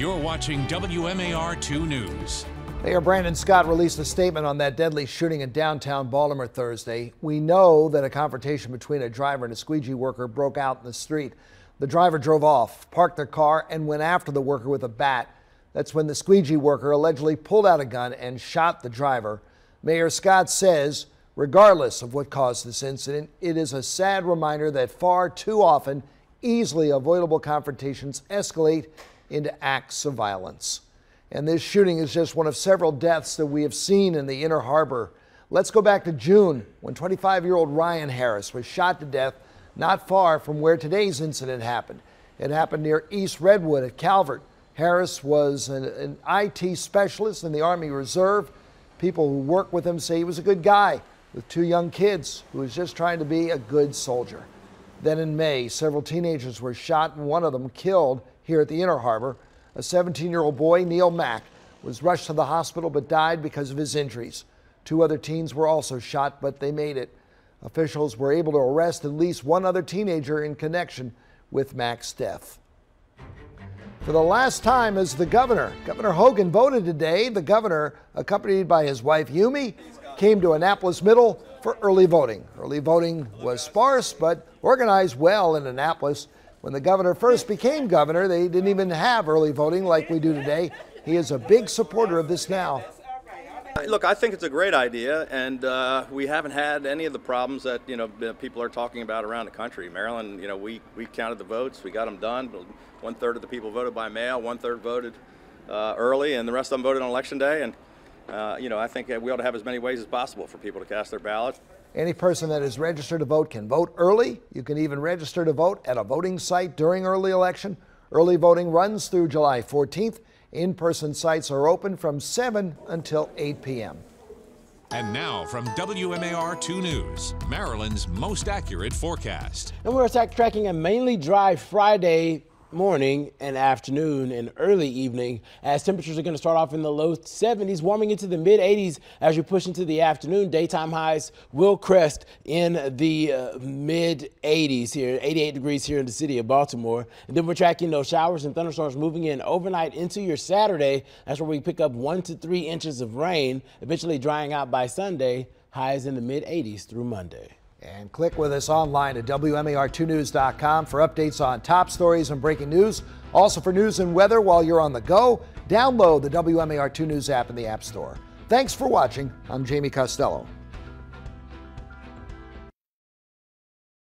You're watching WMAR 2 News. Mayor Brandon Scott released a statement on that deadly shooting in downtown Baltimore Thursday. We know that a confrontation between a driver and a squeegee worker broke out in the street. The driver drove off, parked their car, and went after the worker with a bat. That's when the squeegee worker allegedly pulled out a gun and shot the driver. Mayor Scott says, regardless of what caused this incident, it is a sad reminder that far too often easily avoidable confrontations escalate into acts of violence. And this shooting is just one of several deaths that we have seen in the Inner Harbor. Let's go back to June when 25 year old Ryan Harris was shot to death not far from where today's incident happened. It happened near East Redwood at Calvert. Harris was an, an IT specialist in the Army Reserve. People who work with him say he was a good guy with two young kids who was just trying to be a good soldier. Then in May, several teenagers were shot and one of them killed here at the Inner Harbor. A 17 year old boy, Neil Mack, was rushed to the hospital but died because of his injuries. Two other teens were also shot, but they made it. Officials were able to arrest at least one other teenager in connection with Mack's death. For the last time as the governor, Governor Hogan voted today. The governor, accompanied by his wife Yumi, came to Annapolis Middle for early voting. Early voting was sparse but organized well in Annapolis. When the governor first became governor, they didn't even have early voting like we do today. He is a big supporter of this now. Look, I think it's a great idea, and uh, we haven't had any of the problems that you know people are talking about around the country. Maryland, you know, we, we counted the votes, we got them done. One third of the people voted by mail, one third voted uh, early, and the rest of them voted on election day. And uh, you know, I think we ought to have as many ways as possible for people to cast their ballot. Any person that is registered to vote can vote early. You can even register to vote at a voting site during early election. Early voting runs through July 14th. In person sites are open from 7 until 8 p.m. And now from WMAR 2 News, Maryland's most accurate forecast. And we're tracking a mainly dry Friday morning and afternoon and early evening as temperatures are going to start off in the low 70s warming into the mid 80s as you push into the afternoon. Daytime highs will crest in the uh, mid 80s here 88 degrees here in the city of Baltimore. And then we're tracking those showers and thunderstorms moving in overnight into your Saturday. That's where we pick up one to three inches of rain eventually drying out by Sunday highs in the mid 80s through Monday and click with us online at WMAR2News.com for updates on top stories and breaking news. Also for news and weather while you're on the go, download the WMAR2 News app in the App Store. Thanks for watching. I'm Jamie Costello.